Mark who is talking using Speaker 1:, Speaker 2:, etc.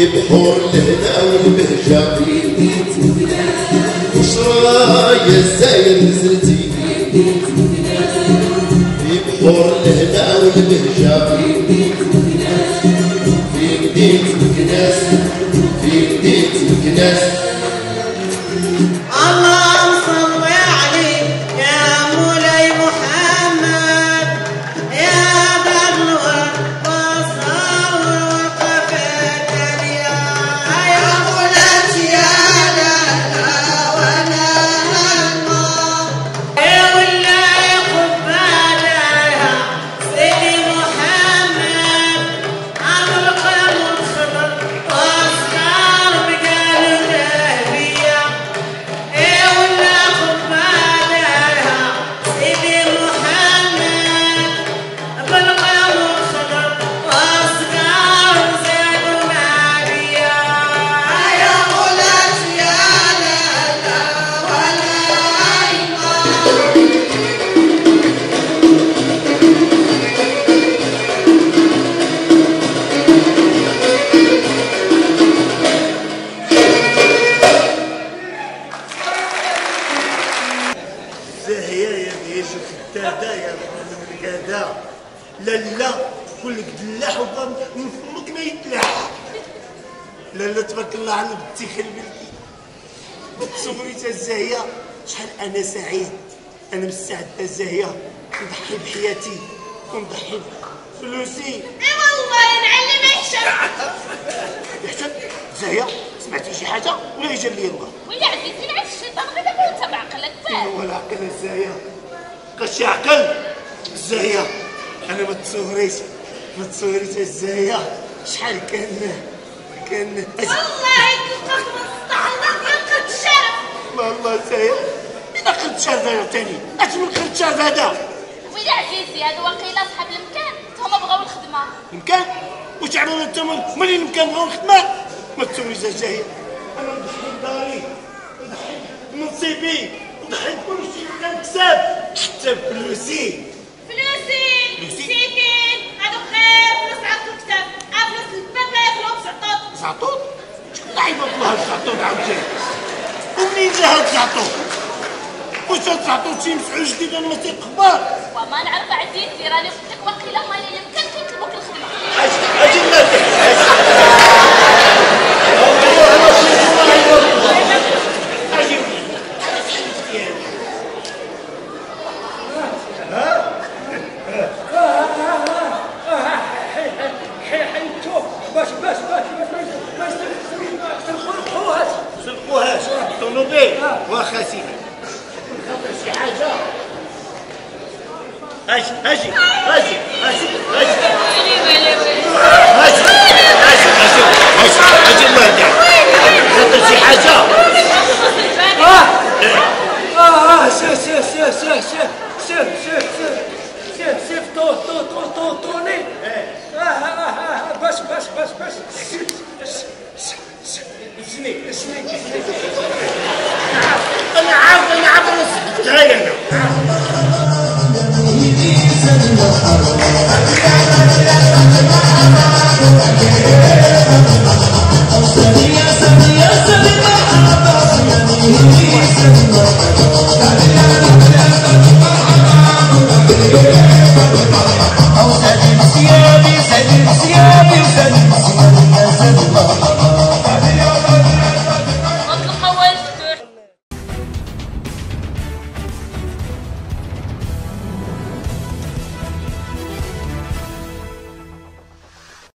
Speaker 1: يبحر لهنا وبهجابي وش رايا زايد نزلتي يبحر لهنا وبهجابي فيك ديك مكناس فيك ديك مكناس
Speaker 2: لا لا كل لك دلاح من فمك ما يتلاح. لا لا تبارك الله على بنتي خلبلتي سميتها الزاهية. شحال أنا سعيد. أنا مستعد الزاهية. نضحي بحياتي ونضحي بفلوسي. إي
Speaker 3: والله نعلم يحشم
Speaker 2: يحشم زاهية سمعتي شي حاجة؟ ولا يجي لي الله؟
Speaker 3: ويا عزيزي العز الشيطان غدا وانت بعقلك فاهم
Speaker 2: ولا عقل الزاهية. كاش عقل؟ الزاهية. أنا ما تصوريش ما تصوريش إزاي؟ شحال كان؟ كان
Speaker 3: والله تلقاك مستعرض يا قد شرف
Speaker 2: والله سايا اذا قد شرف يا تاني؟ أش من قد شرف هذا؟
Speaker 3: ويلي عزيزي هذا واقيلا صاحب المكان هما بغاو الخدمة.
Speaker 2: المكان واش عملوا انت مالي المكان بغاو الخدمة؟ ما تصوريش إزاي. أنا نضحي بداري نضحي بنصيبي نضحي بكل شيء كنكسب حتى بفلوسي زعطوط شكون عيبه في هذا الزعطوط عاوتاني ومنين جا هذا الزعطوط واش هذا الزعطوط شي مسعود جديد ولا ما تيقبر
Speaker 3: وما نعرف عزيزتي راني قلت لك ما
Speaker 2: وخسيه شي حاجة أجي أجي أجي أجي أجي أجي أجي الله يرجع خاطر شي حاجة
Speaker 3: آه
Speaker 2: آه آه شوف شوف شوف شوف شوف شوف شوف شوف شوف تو تو تو تو توني آه آه آه بس بس بس بس